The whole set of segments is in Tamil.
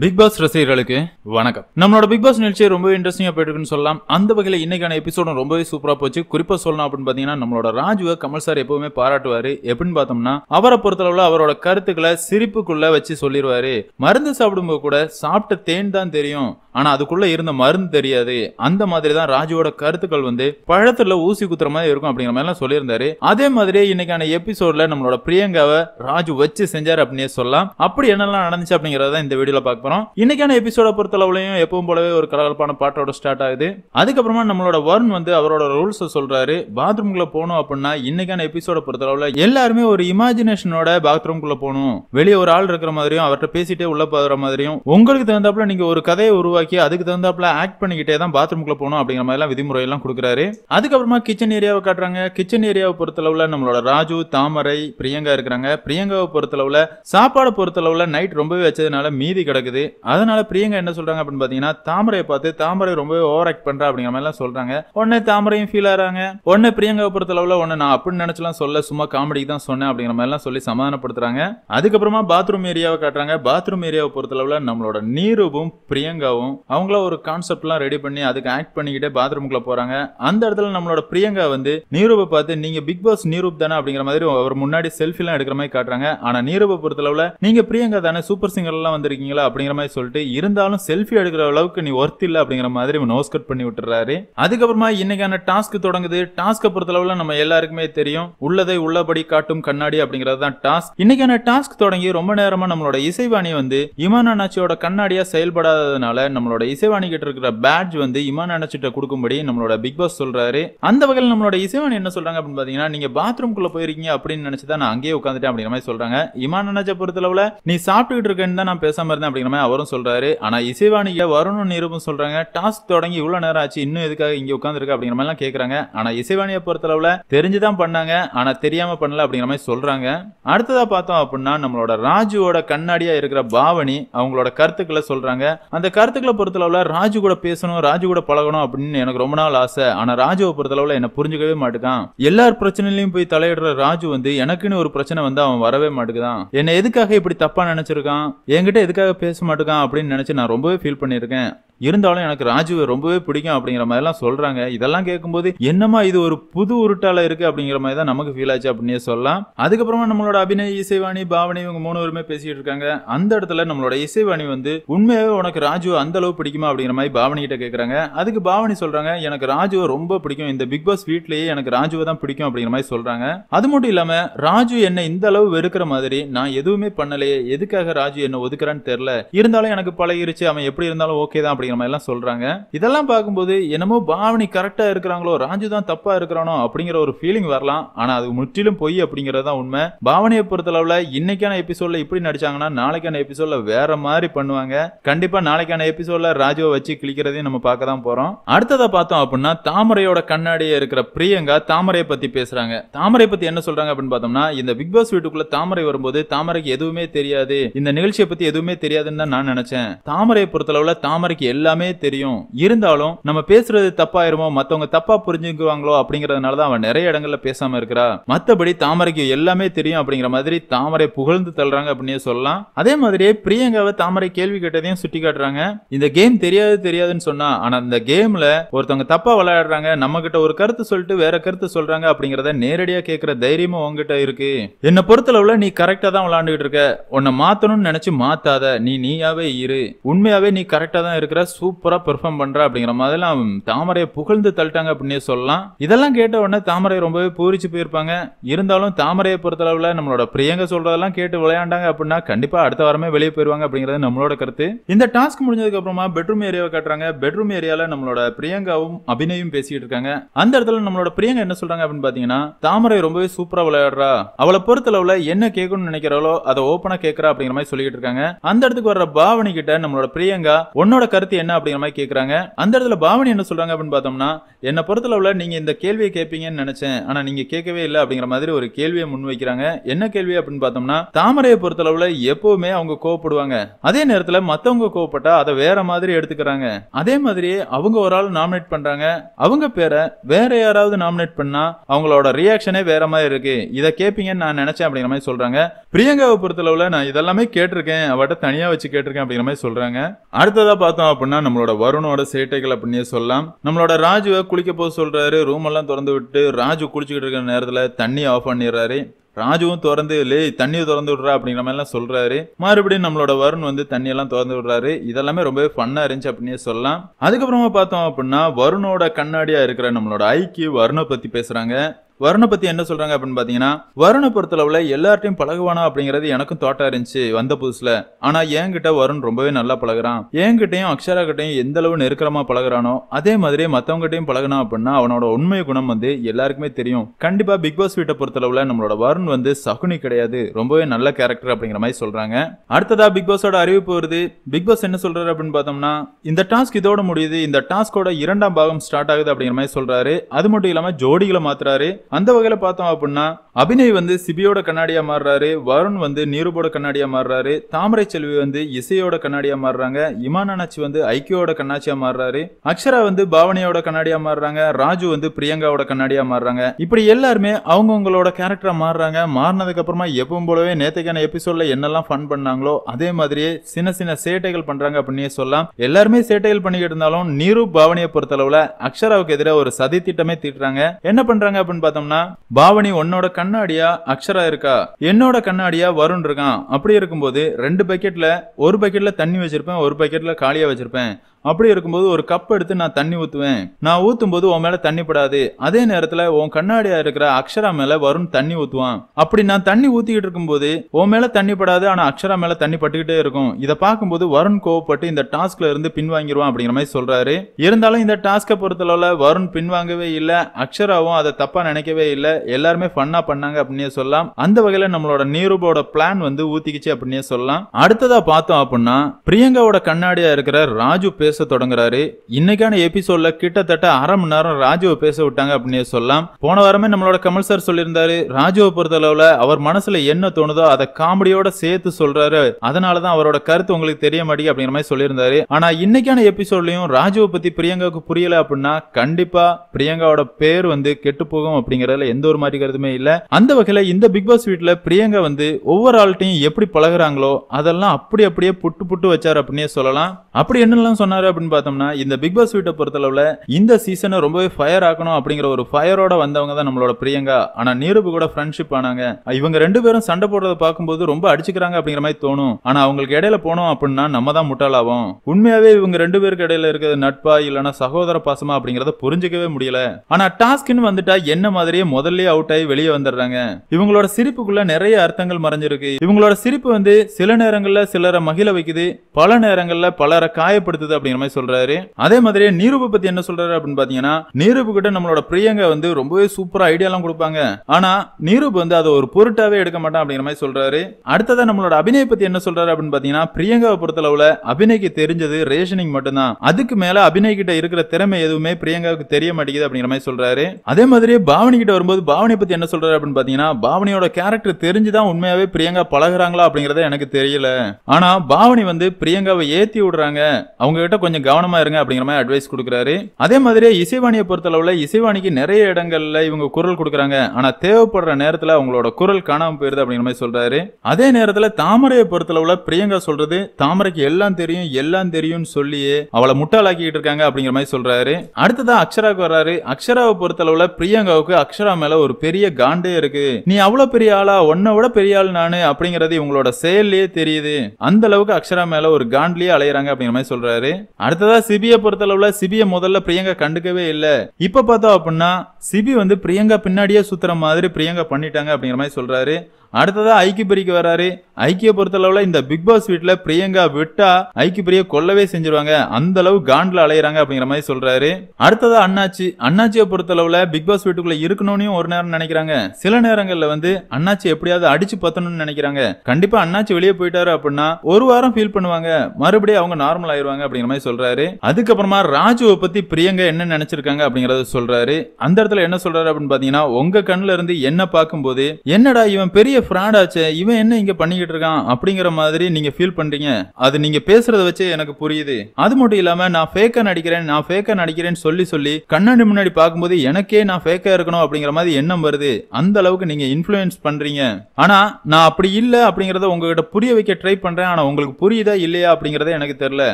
பிக் பாஸ் ரசிகர்களுக்கு வணக்கம். நம்மளோட பிக் பாஸ் நிகழ்ச்சி ரொம்ப இன்ட்ரெஸ்டிங்காக போயிட்டு இருக்குன்னு சொல்லலாம். அந்த வகையில் இன்னைக்கான எபிசோடும் ரொம்பவே சூப்பராக போச்சு. குறிப்பாக சொல்லணும் அப்படின்னு பார்த்தீங்கன்னா நம்மளோட ராஜுவை கமல் சார் எப்பவுமே பாராட்டுவாரு. எப்படின்னு பார்த்தோம்னா அவரை பொறுத்தளவில் அவரோட கருத்துக்களை சிரிப்புக்குள்ள வச்சு சொல்லிடுவாரு மருந்து சாப்பிடும்போது கூட சாப்பிட்ட தேன் தான் தெரியும். ஆனால் அதுக்குள்ளே இருந்த மருந்து தெரியாது. அந்த மாதிரி தான் ராஜுவோட கருத்துக்கள் வந்து பழத்தில் ஊசி குத்துற மாதிரி இருக்கும் அப்படிங்கிற மாதிரிலாம் சொல்லியிருந்தாரு. அதே மாதிரி இன்னைக்கான எபிசோடில் நம்மளோட பிரியங்காவை ராஜு வச்சு செஞ்சார் அப்படின்னே சொல்லலாம். அப்படி என்னெல்லாம் நடந்துச்சு அப்படிங்கிறத இந்த வீடியோவில் பார்க்க போறோம். இன்னைக்கான எபிசோட பொறுத்தளவுலையும் எப்பவும் போலவே ஒரு கலகலப்பான பாட்டோட ஸ்டார்ட் ஆகுது. அதுக்கப்புறமா நம்மளோட வருண் வந்து அவரோட ரூல்ஸ் சொல்றாரு. பாத்ரூம்குள்ள போகணும் அப்படின்னா இன்னைக்கான எபிசோட பொறுத்தளவுல எல்லாருமே ஒரு இமேஜினேஷனோட பாத்ரூம்குள்ள போகணும். வெளியே ஒரு ஆள் இருக்கிற மாதிரியும் அவர்கிட்ட பேசிட்டே உள்ள போகிற மாதிரியும் உங்களுக்கு தகுந்தாப்புல நீங்க ஒரு கதையை உருவாக்கி அதுக்கு தகுந்தாப்புல ஆக்ட் பண்ணிக்கிட்டே தான் பாத்ரூம்குள்ள போகணும் அப்படிங்கிற மாதிரி எல்லாம் விதிமுறை எல்லாம் கொடுக்குறாரு. அதுக்கப்புறமா கிச்சன் ஏரியாவை காட்டுறாங்க. கிச்சன் ஏரியாவை பொறுத்தளவுல நம்மளோட ராஜு தாமரை பிரியங்கா இருக்கிறாங்க. பிரியங்காவை பொறுத்தளவுல சாப்பாடை பொறுத்தளவுல நைட் ரொம்பவே வச்சதுனால மீதி கிடக்குது. அதனால பிரியங்கா என்ன சொல்றாங்க அப்படின்னு பாத்தீங்கன்னா தாமரையை பார்த்து தாமரை ரொம்பவே ஓவர் ஆக்ட் பண்றா அப்படிங்கிற மாதிரி எல்லாம் சொல்றாங்க. உடனே தாமரையும் ஃபீல் ஆறாங்க உடனே பொறுத்த அளவுல ஒன்னு நான் அப்படின்னு நினைச்சலாம் சொல்ல சும்மா காமெடிக்கு தான் சொன்னேன் அப்படிங்கிற மாதிரி எல்லாம் சொல்லி சமாதானப்படுத்துறாங்க. அதுக்கப்புறமா பாத்ரூம் ஏரியாவை காட்டுறாங்க. பாத்ரூம் ஏரியாவை பொறுத்தளவுல நம்மளோட நீரூபும் பிரியங்காவும் அவங்கள ஒரு கான்செப்ட்லாம் ரெடி பண்ணி அதுக்கு ஆக்ட் பண்ணிக்கிட்டே பாத்ரூம்குள்ள போறாங்க. அந்த இடத்துல நம்மளோட பிரியங்கா வந்து நீரூபை பார்த்து நீங்க பிக் பாஸ் நீரூப் தானே? அப்படிங்கிற மாதிரி அவர் முன்னாடி செல்ஃபி எல்லாம் எடுக்கிற மாதிரி காட்டுறாங்க. ஆனா நீரூபை பொறுத்தளவுல நீங்க பிரியங்கா தானே? சூப்பர் சிங்கர் எல்லாம் வந்திருக்கீங்களா? அப்படிங்கிற மாதிரி சொல்லிட்டு இருந்தாலும் செல்ஃபி எடுக்கிற அளவுக்கு நீ ஒர்த் இல்ல அப்படிங்கிற மாதிரி நோஸ் கட் பண்ணி விட்டுறாரு. அதுக்கப்புறமா இன்னைக்கான டாஸ்க் தொடங்குது. டாஸ்க்கை பொறுத்தளவுல நம்ம எல்லாருக்குமே தெரியும். உள்ளதை உள்ளபடி காட்டும் கண்ணாடி அப்படிங்கிறது தான் டாஸ்க் இன்னைக்கான டாஸ்க் தொடங்கி ரொம்ப நேரமா நம்மளோட இசைவாணி வந்து இமான் அண்ணாச்சியோட கண்ணாடியா செயல்படாததுனால நம்மளோட இசைவாணி கிட்ட இருக்கிற பேட்ஜ் வந்து இமான் அண்ணாச்சிட்ட கொடுக்கும்படி நம்மளோட பிக் பாஸ் சொல்றாரு. அந்த வகையில் நம்மளோட இசைவாணி என்ன சொல்றாங்க அப்படின்னு பாத்தீங்கன்னா நீங்க பாத்ரூம்குள்ள போயிருக்கீங்க அப்படின்னு நினைச்சுதான் நான் அங்கேயே உட்காந்துட்டேன் அப்படிங்கிற மாதிரி சொல்றாங்க. இமான் அண்ணாச்சை பொறுத்தளவுல நீ சாப்பிட்டுக்கிட்டு இருக்கேன்னு தான் நான் பேசாம இருந்தேன் அப்படிங்கிற மாதிரி அவரும் சொல்றாரு ஆனா இசைவாணிக்கு வருணும் நிரூபம் சொல்றாங்க. டாஸ்க் தொடங்கி இவ்வளவு நேரம் ஆச்சு இன்னும் எதுக்காக இங்க உட்காந்துருக்கு அப்படிங்கிற மாதிரி எல்லாம் கேக்குறாங்க. ஆனா இசைவாணியை பொறுத்தளவுல தெரிஞ்சுதான் பண்ணாங்க ஆனா தெரியாம பண்ணல அப்படிங்கிற மாதிரி சொல்றாங்க. அடுத்ததா பார்த்தோம் அப்படின்னா நம்மளோட ராஜுவோட கண்ணாடியா இருக்கிற பாவனி அவங்களோட கருத்துக்களை சொல்றாங்க. அந்த கருத்துக்களை பொறுத்தளவுல ராஜு கூட பேசணும் ராஜு கூட பழகணும் அப்படின்னு எனக்கு ரொம்ப நாள் ஆசை. ஆனா ராஜுவை பொறுத்தளவுல என்ன புரிஞ்சுக்கவே மாட்டேங்கான் எல்லார் பிரச்சனையிலையும் போய் தலையிடுற ராஜு வந்து எனக்குன்னு ஒரு பிரச்சனை வந்து அவன் வரவே மாட்டேங்குதான் என்ன எதுக்காக இப்படி தப்பா நினைச்சிருக்கான்? என்கிட்ட எதுக்காக பேச மட்டும்தான் அப்படின்னு நினைச்சு நான் ரொம்பவே ஃபீல் பண்ணியிருக்கேன். இருந்தாலும் எனக்கு ராஜுவை ரொம்பவே பிடிக்கும் அப்படிங்கிற மாதிரிலாம் சொல்றாங்க. இதெல்லாம் கேட்கும்போது என்னமா இது ஒரு புது உருட்டால இருக்கு அப்படிங்கிற மாதிரி தான் நமக்கு ஃபீல் ஆச்சு அப்படின்னே சொல்லலாம். அதுக்கப்புறமா நம்மளோட அபிநய் இசைவாணி பாவனி இவங்க மூணு பேருமே பேசிட்டு இருக்காங்க. அந்த இடத்துல நம்மளோட இசைவாணி வந்து உண்மையாகவே உனக்கு ராஜு அந்த அளவு பிடிக்குமா? அப்படிங்கிற மாதிரி பாவனி கிட்ட கேக்குறாங்க. அதுக்கு பாவனி சொல்றாங்க எனக்கு ராஜுவை ரொம்ப பிடிக்கும். இந்த பிக் பாஸ் வீட்லயே எனக்கு ராஜுவை தான் பிடிக்கும் அப்படிங்கிற மாதிரி சொல்றாங்க. அது மட்டும் இல்லாம ராஜு என்ன இந்த அளவு வெறுக்கிற மாதிரி நான் எதுவுமே பண்ணலையே. எதுக்காக ராஜு என்ன ஒதுக்குறான்னு தெரியல. இருந்தாலும் எனக்கு பழகிருச்சு. அவன் எப்படி இருந்தாலும் ஓகே தான் அப்படிங்கிற மாதிரி எல்லாம் சொல்றாங்க. இதெல்லாம் பார்க்கும்போது என்னமோ பாவனி கரெக்டா இருக்கிறாங்களோ ராஜு தான் தப்பா இருக்கிறானோ அப்படிங்கிற ஒரு ஃபீலிங் வரலாம். ஆனா அது முற்றிலும் பொய் அப்படிங்கிறது தான் உண்மை. பாவனியை பொறுத்தளவுல இன்னைக்கான எபிசோட்ல இப்படி நடிச்சாங்கன்னா நாளைக்கான எபிசோட்ல வேற மாதிரி பண்ணுவாங்க. கண்டிப்பா நாளைக்கான எபிசோட்ல ராஜுவை வச்சு கிளிக்கிறதையும் நம்ம பார்க்க தான் போறோம். அடுத்ததை பார்த்தோம் அப்படின்னா தாமரையோட கண்ணாடியே இருக்கிற பிரியங்கா தாமரையை பத்தி பேசுறாங்க. தாமரை பத்தி என்ன சொல்றாங்க அப்படின்னு பார்த்தோம்னா இந்த பிக் பாஸ் வீட்டுக்குள்ள தாமரை வரும்போது தாமரைக்கு எதுவுமே தெரியாது. இந்த நிகழ்ச்சியை பத்தி எதுவுமே தெரியாதுன்னு தான் நான் நினைச்சேன். தாமரையை பொறுத்தளவுல தாமரைக்கு எல்லாமே தெரியும். இருந்தாலும் நம்ம பேசுறது தப்பாயிருமோ மத்தவங்க தப்பா புரிஞ்சுக்குவாங்களோ அப்படிங்கறதுனால தான் அவன் நிறைய இடங்கள்ல பேசாம இருக்கிறா. மத்தபடி தாமரைக்கு எல்லாமே தெரியும் அப்படிங்கிற மாதிரி தாமரை புகழ்ந்து தள்ளுறாங்க அப்படின்னு சொல்லலாம். அதே மாதிரியே பிரியங்காவை தாமரை கேள்வி கேட்டதையும் சுட்டி காட்டுறாங்க. இந்த கேம் தெரியாது தெரியாதுன்னு சொன்னா ஆனா இந்த கேம்ல ஒருத்தவங்க தப்பா விளையாடுறாங்க நம்ம கிட்ட ஒரு கருத்து சொல்லிட்டு வேற கருத்து சொல்றாங்க அப்படிங்கறத நேரடியா கேட்கிற தைரியமும் உங்ககிட்ட இருக்கு. என்னை பொறுத்தளவுல நீ கரெக்டா தான் விளையாண்டுகிட்டு இருக்க. உன்னை மாத்தணும்னு நினைச்சு மாத்தாத. நீ நீயாவே இரு. உண்மையாவே நீ கரெக்டா தான் இருக்கிற. சூப்பரா பெர்ஃபார்ம் பண்ற அப்படிங்கிற மாதிரிலாம் தாமரையை புகழ்ந்து தள்ளிட்டாங்க அப்படின்னே சொல்லலாம். இதெல்லாம் கேட்ட உடனே தாமரை ரொம்பவே பூரிச்சு போயிருப்பாங்க. இருந்தாலும் தாமரையை பொறுத்தளவுல நம்மளோட பிரியங்க சொல்றதெல்லாம் கேட்டு விளையாண்டாங்க அப்படின்னா கண்டிப்பா அடுத்த வாரமே வெளியே போயிருவாங்க அப்படிங்கிறது நம்மளோட கருத்து. இந்த டாஸ்க் முடிஞ்சதுக்கு அப்புறமா பெட்ரூம் ஏரியாவை காட்டுறாங்க. பெட்ரூம் ஏரியால நம்மளோட பிரியங்காவும் அபிநயும் பேசிட்டு இருக்காங்க. அந்த இடத்துல நம்மளோட பிரியங்கா என்ன சொல்றாங்க அப்படின்னு பாத்தீங்கன்னா தாமரை ரொம்பவே சூப்பரா விளையாடுறா. அவளை பொறுத்தளவுல என்ன கேட்கணும்னு நினைக்கிறாளோ அதை ஓப்பனா கேட்கறா அப்படிங்கிற மாதிரி சொல்லிட்டு இருக்காங்க. அந்த இடத்துக்கு வர்ற பாவனி கிட்ட நம்மளோட பிரியங்கா உன்னோட கருத்து கருத்து என்ன அப்படிங்கிற மாதிரி கேட்குறாங்க அந்த இடத்துல பாவனி என்ன சொல்றாங்க அப்படின்னு பார்த்தோம்னா என்னை பொறுத்தளவுல நீங்க இந்த கேள்வியை கேட்பீங்கன்னு நினைச்சேன். ஆனா நீங்க கேட்கவே இல்லை அப்படிங்கிற மாதிரி ஒரு கேள்வியை முன்வைக்கிறாங்க. என்ன கேள்வி அப்படின்னு பார்த்தோம்னா தாமரையை பொறுத்தளவில் எப்போவுமே அவங்க கோவப்படுவாங்க. அதே நேரத்தில் மத்தவங்க கோவப்பட்டா அதை வேற மாதிரி எடுத்துக்கிறாங்க. அதே மாதிரி அவங்க ஒரு ஆள் நாமினேட் பண்றாங்க. அவங்க பேரை வேற யாராவது நாமினேட் பண்ணா அவங்களோட ரியாக்ஷனே வேற மாதிரி இருக்கு. இதை கேட்பீங்கன்னு நான் நினைச்சேன் அப்படிங்கிற மாதிரி சொல்றாங்க. பிரியங்காவை பொறுத்தளவில் நான் இதெல்லாமே கேட்டிருக்கேன். அவட்ட தனியா வச்சு கேட்டிருக்கேன் அப்படிங்கிற மாதிரி சொல்றாங்க. அடுத்ததா பார்த்தோம் அப்படின்னா நம்மளோட வருணோட சேட்டைகள் அப்படின்னே சொல்லலாம். நம்மளோட ராஜுவை குளிக்க போக சொல்றாரு. ரூம் எல்லாம் திறந்து விட்டு ராஜு குளிச்சுக்கிட்டு இருக்கிற நேரத்துல தண்ணி ஆஃப் பண்ணிடுறாரு. ராஜுவும் திறந்து லே தண்ணியை திறந்து விடுறா அப்படிங்கிற மாதிரி எல்லாம் சொல்றாரு. மறுபடியும் நம்மளோட வருண் வந்து தண்ணியெல்லாம் திறந்து விடுறாரு. இதெல்லாமே ரொம்பவே ஃபன்னா இருந்துச்சு அப்படின்னே சொல்லலாம். அதுக்கப்புறமா பார்த்தோம் அப்படின்னா வருணோட கண்ணாடியா இருக்கிற நம்மளோட ஐக்கு வருணை பத்தி பேசுறாங்க. வருணை பத்தி என்ன சொல்றாங்க அப்படின்னு பாத்தீங்கன்னா வருணை பொறுத்தளவுல எல்லார்ட்டையும் பழகுவானா அப்படிங்கிறது எனக்கும் தோட்டா இருந்துச்சு வந்த புதுசுல. ஆனா என்கிட்ட வருண் ரொம்பவே நல்லா பழகுறான். என்கிட்டயும் அக்ஷரா கிட்டையும் எந்த அளவு நெருக்கமா பழகுறானோ அதே மாதிரி மத்தவங்ககிட்டயும் பழகினா அப்படின்னா அவனோட உண்மை குணம் வந்து எல்லாருக்குமே தெரியும். கண்டிப்பா பிக் பாஸ் வீட்டை பொறுத்தளவுல நம்மளோட வருண் வந்து சகுனி கிடையாது. ரொம்பவே நல்ல கேரக்டர் அப்படிங்கிற மாதிரி சொல்றாங்க. அடுத்ததா பிக் பாஸோட அறிவிப்பு வருது. பிக் பாஸ் என்ன சொல்றாரு அப்படின்னு பார்த்தோம்னா இந்த டாஸ்க் இதோட முடியுது. இந்த டாஸ்கோட இரண்டாம் பாகம் ஸ்டார்ட் ஆகுது அப்படிங்கிற மாதிரி சொல்றாரு. அது மட்டும் இல்லாம ஜோடிகளை மாத்துறாரு. அந்த வகையில் பார்த்தோம் அப்படின்னா அபிநய் வந்து சிபியோட கண்ணாடியா மாறுறாரு வருண் வந்து நீருபோட கண்ணாடியா மாறுறாரு தாமரை செல்வி வந்து இசையோட கண்ணாடியா மாறுறாங்க இமானாச்சி வந்து ஐக்கியோட கண்ணாச்சியா மாறுறாரு அக்ஷரா வந்து பாவனையோட கண்ணாடியா மாறுறாங்க ராஜு வந்து பிரியங்காவோட கண்ணாடியா மாறுறாங்க. இப்படி எல்லாருமே அவங்கவுங்களோட கேரக்டரா மாறுறாங்க. மாறினதுக்கு அப்புறமா எப்பவும் போலவே நேத்தைக்கான எபிசோட்ல என்னெல்லாம் ஃபன் பண்ணாங்களோ அதே மாதிரியே சின்ன சின்ன சேட்டைகள் பண்றாங்க அப்படின்னே சொல்லலாம். எல்லாருமே சேட்டைகள் பண்ணிக்கிட்டு இருந்தாலும் நீரு பாவனியை பொறுத்தளவுல அக்ஷராவுக்கு எதிராக ஒரு சதி திட்டமே தீட்டுறாங்க. என்ன பண்றாங்க அப்படின்னு பார்த்தோம்னா பாவனி உன்னோட கண்ணாடியா அக்ஷரா இருக்கா? என்னோட கண்ணாடியா வருண் இருக்கான். அப்படி இருக்கும்போது ரெண்டு பக்கெட்ல ஒரு பக்கெட்ல தண்ணி வச்சிருப்பேன் ஒரு பக்கெட்ல காலியா வச்சிருப்பேன். அப்படி இருக்கும்போது ஒரு கப் எடுத்து நான் தண்ணி ஊற்றுவேன் நான் ஊற்றும் போது உன் மேலே தண்ணி படாது. அதே நேரத்தில் உன் கண்ணாடியாக இருக்கிற அக்ஷரா மேலே வருண் தண்ணி ஊற்றுவான் அப்படி நான் தண்ணி ஊற்றிக்கிட்டு இருக்கும்போது உன் மேலே தண்ணி படாது ஆனால் அக்ஷரா மேலே தண்ணி பட்டுக்கிட்டே இருக்கும். இதை பார்க்கும்போது வருண் கோவப்பட்டு இந்த டாஸ்க்ல இருந்து பின்வாங்கிடுவான் அப்படிங்கிற மாதிரி சொல்கிறாரு இருந்தாலும் இந்த டாஸ்கை பொறுத்தளவில் வருண் பின்வாங்கவே இல்லை அக்ஷராவும் அதை தப்பாக நினைக்கவே இல்லை. எல்லாருமே ஃபன்னாக பண்ணாங்க அப்படின்னே சொல்லலாம். அந்த வகையில் நம்மளோட நீரூபோட பிளான் வந்து ஊற்றிக்கிச்சு அப்படின்னே சொல்லலாம். அடுத்ததாக பார்த்தோம் அப்படின்னா பிரியங்காவோட கண்ணாடியாக இருக்கிற ராஜு பேச பேச தொடங்குறாரு. இன்னைக்கான எபிசோட்ல கிட்டத்தட்ட அரை மணி நேரம் ராஜுவை பேச விட்டாங்க அப்படின்னு சொல்லலாம். போன வாரமே நம்மளோட கமல் சார் சொல்லியிருந்தாரு ராஜுவை பொறுத்தளவுல அவர் மனசுல என்ன தோணுதோ அதை காமெடியோட சேர்த்து சொல்றாரு. அதனாலதான் அவரோட கருத்து உங்களுக்கு தெரிய மாட்டேங்க அப்படிங்கிற மாதிரி சொல்லியிருந்தாரு. ஆனா இன்னைக்கான எபிசோட்லயும் ராஜுவை பத்தி பிரியங்காவுக்கு புரியல அப்படின்னா கண்டிப்பா பிரியங்காவோட பேர் வந்து கெட்டு போகும் அப்படிங்கறதுல எந்த ஒரு மாதிரி கருத்துமே இல்ல. அந்த வகையில இந்த பிக் பாஸ் வீட்டுல பிரியங்கா வந்து ஒவ்வொரு ஆள்கிட்டையும் எப்படி பழகுறாங்களோ அதெல்லாம் அப்படி அப்படியே புட்டு புட்டு வச்சாரு அப்படின்னே சொல்லலாம். அப்படி என்னெல்லாம் சொன்னாரு? அப்படின்னு பார்த்தோம்னா இந்த பிக் பாஸ் வீட்டை பொறுத்தளவுல இந்த சீசனை ரொம்பவே ஃபயர் ஆக்கணும் அப்படிங்கிற ஒரு ஃபயரோட வந்தவங்க தான் நம்மளோட பிரியங்கா. ஆனா நீரூபு கூட ஃப்ரெண்ட்ஷிப் ஆனாங்க. இவங்க ரெண்டு பேரும் சண்டை போடுறத பார்க்கும்போது ரொம்ப அடிச்சுக்கிறாங்க அப்படிங்கிற மாதிரி தோணும். ஆனா அவங்களுக்கு இடையில போனோம் அப்படின்னா நம்ம தான் முட்டாளாவோம். உண்மையாவே இவங்க ரெண்டு பேருக்கு இடையில இருக்கிற நட்பா இல்லனா சகோதர பாசமா அப்படிங்கறத புரிஞ்சுக்கவே முடியல. ஆனா டாஸ்க்னு வந்துட்டா என்ன மாதிரியே முதல்லயே அவுட் ஆகி வெளியே வந்துடுறாங்க. இவங்களோட சிரிப்புக்குள்ள நிறைய அர்த்தங்கள் மறைஞ்சிருக்கு. இவங்களோட சிரிப்பு வந்து சில நேரங்கள்ல சிலரை மகிழ வைக்குது பல நேரங்கள்ல பலரை காயப்படுத்துது அப்படிங்கிற மாதிரி சொல்றாரு. அதே மாதிரி நீரூப பத்தி என்ன சொல்றாரு அப்படின்னு பாத்தீங்கன்னா நீரூபு கிட்ட நம்மளோட பிரியங்கா வந்து ரொம்பவே சூப்பரா ஐடியாலாம் கொடுப்பாங்க. ஆனா நீரூப் வந்து அதை ஒரு பொருட்டாவே எடுக்க மாட்டான் அப்படிங்கிற மாதிரி சொல்றாரு. அடுத்ததான் நம்மளோட அபிநய பத்தி என்ன சொல்றாரு அப்படின்னு பாத்தீங்கன்னா பிரியங்காவை பொறுத்தளவுல அபிநய்க்கு தெரிஞ்சது ரேஷனிங் மட்டும்தான். அதுக்கு மேல அபிநய் கிட்ட இருக்கிற திறமை எதுவுமே பிரியங்காவுக்கு தெரிய மாட்டேங்குது அப்படிங்கிற மாதிரி சொல்றாரு. அதே மாதிரி பாவனி கிட்ட வரும்போது பாவனி பத்தி என்ன சொல்றாரு அப்படின்னு பாத்தீங்கன்னா பாவனியோட கேரக்டர் தெரிஞ்சுதான் உண்மையாவே பிரியங்கா பழகுறாங்களா அப்படிங்கறத எனக்கு தெரியல. ஆனா பாவனி வந்து பிரியங்காவை ஏத்தி விடுறாங்க. அவங்க கிட்ட கொஞ்சம் கவனமா இருங்க அப்படிங்கிற மாதிரி அட்வைஸ் கொடுக்குறாரு. அதே மாதிரி இசைவாணியை பொறுத்தளவுல இசைவாணிக்கு நிறைய இடங்கள்ல இவங்க குரல் கொடுக்குறாங்க. ஆனா தேவைப்படுற நேரத்துல அவங்களோட குரல் காணாம போயிருது அப்படிங்கிற மாதிரி சொல்றாரு. அதே நேரத்துல தாமரையை பொறுத்தளவுல பிரியங்கா சொல்றது தாமரைக்கு எல்லாம் தெரியும் எல்லாம் தெரியும்னு சொல்லியே அவளை முட்டாளாக்கிட்டு இருக்காங்க அப்படிங்கிற மாதிரி சொல்றாரு. அடுத்ததா அக்ஷராவுக்கு வர்றாரு. அக்ஷராவை பொறுத்தளவுல பிரியங்காவுக்கு அக்ஷரா மேல ஒரு பெரிய காண்டே இருக்கு. நீ அவ்வளவு பெரிய ஆளா? உன்னை விட பெரிய ஆள் நானு அப்படிங்கறது இவங்களோட செயல்லயே தெரியுது. அந்த அளவுக்கு அக்ஷரா மேல ஒரு காண்ட்லயே அலையறாங்க அப்படிங்கிற மாதிரி சொல்றாரு. அடுத்ததா சிபியை பொறுத்தளவுல சிபியை முதல்ல பிரியங்கா கண்டுக்கவே இல்லை. இப்ப பார்த்தோம் அப்படின்னா சிபி வந்து பிரியங்கா பின்னாடியே சுத்துற மாதிரி பிரியங்கா பண்ணிட்டாங்க அப்படிங்கிற மாதிரி சொல்றாரு. அடுத்ததா ஐக்கிய பிரிக்கு வராரு. ஐக்கிய பொறுத்தளவுல இந்த பிக் பாஸ் வீட்டில் பிரியங்கா விட்டா ஐக்கிய பிரிய கொல்லவே செஞ்சிருவாங்க. அந்த அளவு காண்ட்ல அலையறாங்க அப்படிங்கிற மாதிரி சொல்றாரு. அடுத்ததா அண்ணாச்சி. அண்ணாச்சியை பொறுத்தளவுல பிக் பாஸ் வீட்டுக்குள்ள இருக்கணும்னு ஒரு நேரம் நினைக்கிறாங்க. சில நேரங்கள்ல வந்து அண்ணாச்சி எப்படியாவது அடிச்சு பத்தணும்னு நினைக்கிறாங்க. கண்டிப்பா அண்ணாச்சி வெளியே போயிட்டாரு அப்படின்னா ஒரு வாரம் ஃபீல் பண்ணுவாங்க. மறுபடியும் அவங்க நார்மல் ஆயிருவாங்க அப்படிங்கிற மாதிரி சொல்றாரு. அதுக்கப்புறமா ராஜுவை பத்தி பிரியங்கா என்ன நினைச்சிருக்காங்க அப்படிங்கறத சொல்றாரு. அந்த இடத்துல என்ன சொல்றாரு அப்படின்னு பாத்தீங்கன்னா உங்க கண்ணுல இருந்து என்ன பார்க்கும்போது என்னடா இவன் பெரிய ஃப்ராட் ஆச்சே இவன் என்ன இங்க பண்ணிக்கிட்டு இருக்கான் அப்படிங்கிற மாதிரி நீங்க ஃபீல் பண்றீங்க. அது நீங்க பேசுறத வச்சே எனக்கு புரியுது. அது மட்டும் இல்லாம நான் ஃபேக்கா நடிக்கிறேன் நான் ஃபேக்கா நடிக்கிறேன்னு சொல்லி சொல்லி கண்ணாடி முன்னாடி பார்க்கும்போது எனக்கே நான் ஃபேக்கா இருக்கணும் அப்படிங்கிற மாதிரி எண்ணம் வருது. அந்த அளவுக்கு நீங்க இன்ஃப்ளூயன்ஸ் பண்றீங்க. ஆனா நான் அப்படி இல்ல அப்படிங்கறத உங்ககிட்ட புரிய வைக்க ட்ரை பண்றேன். ஆனா உங்களுக்கு புரியுதா இல்லையா அப்படிங்கறத எனக்கு தெரியல.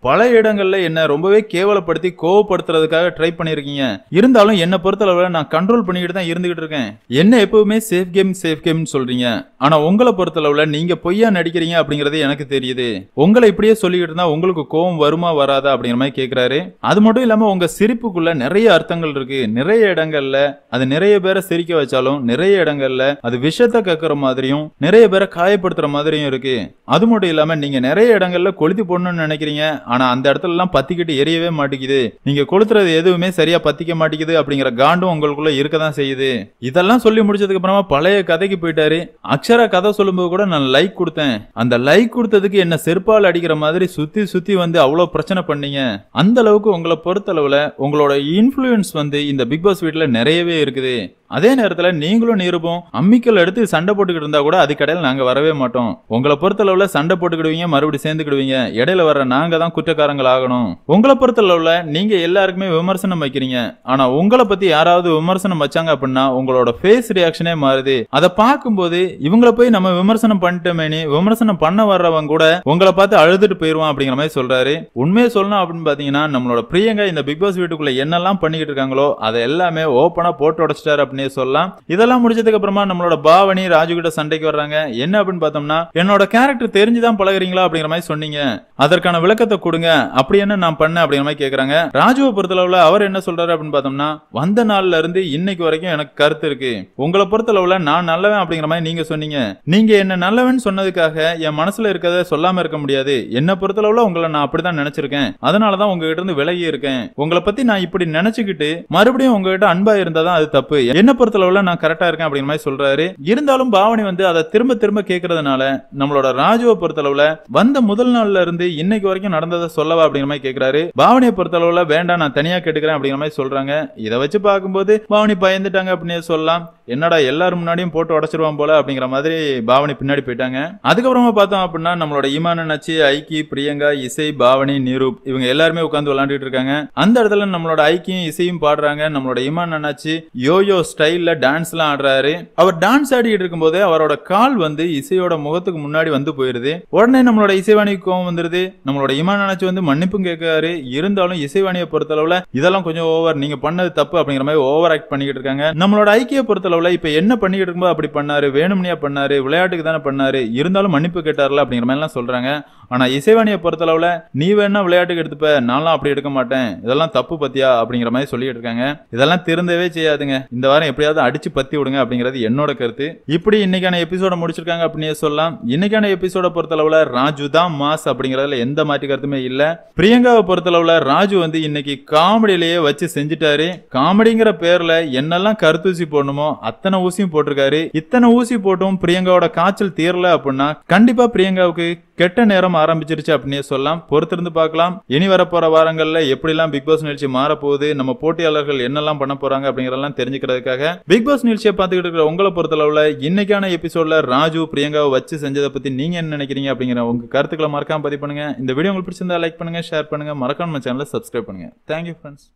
பல இடங்கள்ல என்ன ரொம்பவே கேவலப்படுத்தி கோவப்படுத்துறதுக்காக ட்ரை பண்ணிருக்கீங்க இருந்தாலும் என்ன பொறுத்தளவுல நான் கண்ட்ரோல் பண்ணிக்கிட்டு தான் இருந்துகிட்டு இருக்கேன். என்ன எப்பவுமே சேஃப் கேம் சேஃப் கேம்னு சொல்றீங்க. ஆனா உங்களை பொறுத்தளவுல நீங்க பொய்யா நடிக்கிறீங்க அப்படிங்கறது எனக்கு தெரியுது. உங்களை இப்படியே சொல்லிக்கிட்டு இருந்தா உங்களுக்கு கோவம் வருமா வராதா அப்படிங்கிற மாதிரி கேக்குறாரு. அது மட்டும் இல்லாம உங்க சிரிப்புக்குள்ள நிறைய அர்த்தங்கள் இருக்கு. நிறைய இடங்கள்ல அது நிறைய பேரை சிரிக்க வச்சாலும் நிறைய இடங்கள்ல அது விஷத்தை கக்குற மாதிரியும் நிறைய பேரை காயப்படுத்துற மாதிரியும் இருக்கு. அது மட்டும் இல்லாம நீங்க நிறைய இடங்கள்ல கொளுத்தி போடணும்னு நினைக்கிறீங்க. ஆனா அந்த இடத்துல எல்லாம் பத்திக்கிட்டு எரியவே மாட்டேங்குது. நீங்க கொளுத்துறது எதுவுமே சரியா பத்திக்க மாட்டேங்குது அப்படிங்கிற காண்டும் உங்களுக்குள்ள இருக்க தான் செய்யுது. இதெல்லாம் சொல்லி முடிச்சதுக்கு அப்புறமா பழைய கதைக்கு போயிட்டாரு. அக்ஷரா கதை சொல்லும்போது கூட நான் லைக் கொடுத்தேன். அந்த லைக் கொடுத்ததுக்கு என்ன செருப்பால் அடிக்கிற மாதிரி சுத்தி சுத்தி வந்து அவ்வளோ பிரச்சனை பண்ணீங்க. அந்த அளவுக்கு உங்களை பொறுத்தளவுல உங்களோட இன்ஃப்ளூயன்ஸ் வந்து இந்த பிக் பாஸ் வீட்டில் நிறையவே இருக்குது. அதே நேரத்தில் நீங்களும் நிருபம் அம்மிக்கல் எடுத்து சண்டை போட்டுக்கிட்டு இருந்தா கூட அது கடையில் நாங்கள் வரவே மாட்டோம். உங்களை பொறுத்தளவில் சண்டை போட்டுக்கிடுவீங்க மறுபடியும் சேர்ந்துக்கிடுவீங்க. இடையில வர நாங்கள் தான் குற்றக்காரங்கள் ஆகணும். உங்களை பொறுத்தளவில் நீங்கள் எல்லாருக்குமே விமர்சனம் வைக்கிறீங்க. ஆனால் உங்களை பற்றி யாராவது விமர்சனம் வச்சாங்க அப்படின்னா உங்களோட ஃபேஸ் ரியாக்ஷனே மாறுது. அதை பார்க்கும்போது இவங்களை போய் நம்ம விமர்சனம் பண்ணிட்டோமேனி விமர்சனம் பண்ண வர்றவங்க கூட உங்களை பார்த்து அழுதுட்டு போயிருவான் அப்படிங்கிற மாதிரி சொல்றாரு. உண்மையை சொல்லணும் அப்படின்னு பாத்தீங்கன்னா நம்மளோட பிரியங்கா இந்த பிக் பாஸ் வீட்டுக்குள்ள என்னெல்லாம் பண்ணிக்கிட்டு இருக்காங்களோ அதை எல்லாமே ஓப்பனா போட்டு உடைச்சிட்டாரு அப்படின்னு சொல்லலாம். இதெல்லாம் முடிச்சதுக்கு அப்புறமா நம்மளோட பாவனி ராஜு கிட்ட சண்டைக்கு வர்றாங்க. என்ன அப்படின்னு பார்த்தோம்னா என்னோட கேரக்டர் தெரிஞ்சுதான் பழகுறீங்களா அப்படிங்கிற மாதிரி சொன்னீங்க. அதற்கான விளக்கத்தை கொடுங்க. அப்படி என்ன நான் பண்ண அப்படிங்கிற மாதிரி கேக்குறாங்க. ராஜுவை பொறுத்தளவுல அவர் என்ன சொல்றாரு அப்படின்னு பார்த்தோம்னா வந்த நாள்ல இருந்து இன்னைக்கு வரைக்கும் எனக்கு கருத்து இருக்கு. உங்களை பொறுத்தளவுல நான் நல்லவன் அப்படிங்கிற மாதிரி நீங்க சொன்னீங்க. நீங்க என்ன நல்லவன் சொன்னதுக்காக என் மனசுல இருக்கிறத சொல்லாம இருக்க முடியாது. என்ன பொறுத்தளவுல உங்களை நான் அப்படிதான் நினைச்சிருக்கேன். அதனாலதான் உங்ககிட்ட இருந்து விலகி இருக்கேன். உங்களை பத்தி நான் இப்படி நினைச்சுக்கிட்டு மறுபடியும் உங்ககிட்ட அன்பா இருந்தாதான் அது தப்பு. என்ன பொறுத்தளவுல நான் கரெக்டா இருக்கேன் அப்படிங்கிற மாதிரி சொல்றாரு. இருந்தாலும் பாவனி வந்து அதை திரும்ப திரும்ப கேட்கறதுனால நம்மளோட ராஜுவை பொறுத்தளவுல வந்த முதல் நாள்ல இருந்து இன்னைக்கு வரைக்கும் நடந்ததை சொல்லவா அப்படிங்கிற மாதிரி கேக்குறாரு. பாவனியை பொறுத்தளவுல வேண்டாம் நான் தனியா கேட்டுக்கிறேன் அப்படிங்கிற மாதிரி சொல்றாங்க. இதை வச்சு பார்க்கும்போது பாவனி பயந்துட்டாங்க அப்படின்னு சொல்லலாம். என்னடா எல்லாரும் முன்னாடியும் போட்டு உடச்சிருவான் போல அப்படின்னு அப்படிங்கிற மாதிரி பாவனி பின்னாடி போயிட்டாங்க. அதுக்கப்புறமா பார்த்தோம் அப்படின்னா நம்மளோட இமான நச்சி ஐக்கி பிரியங்கா இசை பாவனி நிரூப் இவங்க எல்லாருமே உட்காந்து விளையாண்டுட்டு இருக்காங்க. அந்த இடத்துல நம்மளோட ஐக்கியும் இசையும் பாடுறாங்க. நம்மளோட இமான் அண்ணாச்சி யோயோ ஸ்டைல்ல டான்ஸ் எல்லாம் ஆடுறாரு. அவர் டான்ஸ் ஆடிட்டு இருக்கும்போது அவரோட கால் வந்து இசையோட முகத்துக்கு முன்னாடி வந்து போயிருது. உடனே நம்மளோட இசைவாணிக்கு கோவம் வந்துருது. நம்மளோட இமான் அண்ணாச்சி வந்து மன்னிப்பும் கேட்காரு இருந்தாலும் இசைவாணியை பொறுத்தளவுல இதெல்லாம் கொஞ்சம் ஓவர் நீங்க பண்ணது தப்பு அப்படிங்கிற மாதிரி ஓவர் ஆக்ட் பண்ணிக்கிட்டு இருக்காங்க. நம்மளோட ஐக்கிய பொறுத்தளவுல இப்ப என்ன பண்ணிக்கிட்டு இருக்கும்போது அப்படி பண்ணாரு? வேணும் வேணும்னியா பண்ணாரு விளையாட்டுக்கு தானே பண்ணாரு இருந்தாலும் மன்னிப்பு கேட்டார்ல அப்படிங்கிற மாதிரிலாம் எல்லாம் சொல்றாங்க. ஆனா இசைவாணியை பொறுத்தளவுல நீ வேணா விளையாட்டுக்கு எடுத்துப்ப நான்லாம் அப்படி எடுக்க மாட்டேன் இதெல்லாம் தப்பு பத்தியா அப்படிங்கிற மாதிரி சொல்லிட்டு இருக்காங்க. இதெல்லாம் திருந்தவே செய்யாதுங்க. இந்த வாரம் எப்படியாவது அடிச்சு பத்தி விடுங்க அப்படிங்கிறது என்னோட கருத்து. இப்படி இன்னைக்கான எபிசோட முடிச்சிருக்காங்க அப்படின்னு சொல்லலாம். இன்னைக்கான எபிசோட பொறுத்தளவுல ராஜு தான் மாஸ் அப்படிங்கறதுல எந்த மாற்றி கருத்துமே இல்ல. பிரியங்காவை பொறுத்தளவுல ராஜு வந்து இன்னைக்கு காமெடியிலேயே வச்சு செஞ்சுட்டாரு. காமெடிங்கிற பேர்ல என்னெல்லாம் கருத்தூசி போடணுமோ அத்தனை ஊசியும் போட்டிருக்காரு. இத்தனை ஊசி போட்டு போட்டும் பிரியங்காவோட காய்ச்சல் தீரல அப்படின்னா கண்டிப்பா பிரியங்காவுக்கு கெட்ட நேரம் ஆரம்பிச்சிருச்சு அப்படின்னே சொல்லலாம். பொறுத்திருந்து பார்க்கலாம். இனி வரப்போற வாரங்கள்ல எப்படிலாம் பிக் பாஸ் நிகழ்ச்சி மாற போகுது நம்ம போட்டியாளர்கள் என்னெல்லாம் பண்ண போறாங்க அப்படிங்கறதெல்லாம் தெரிஞ்சுக்கிறதுக்காக பிக் பாஸ் நிகழ்ச்சியை பார்த்துக்கிட்டு இருக்கிற உங்களை பொறுத்தளவுல இன்னைக்கான எபிசோட்ல ராஜு பிரியங்காவை வச்சு செஞ்சதை பத்தி நீங்க என்ன நினைக்கிறீங்க அப்படிங்கிற உங்க கருத்துக்களை மறக்காம பதிவு பண்ணுங்க. இந்த வீடியோ உங்களுக்கு பிடிச்சிருந்தா லைக் பண்ணுங்க ஷேர் பண்ணுங்க. மறக்காம சேனலை சப்ஸ்கிரைப் பண்ணுங்க. Thank you friends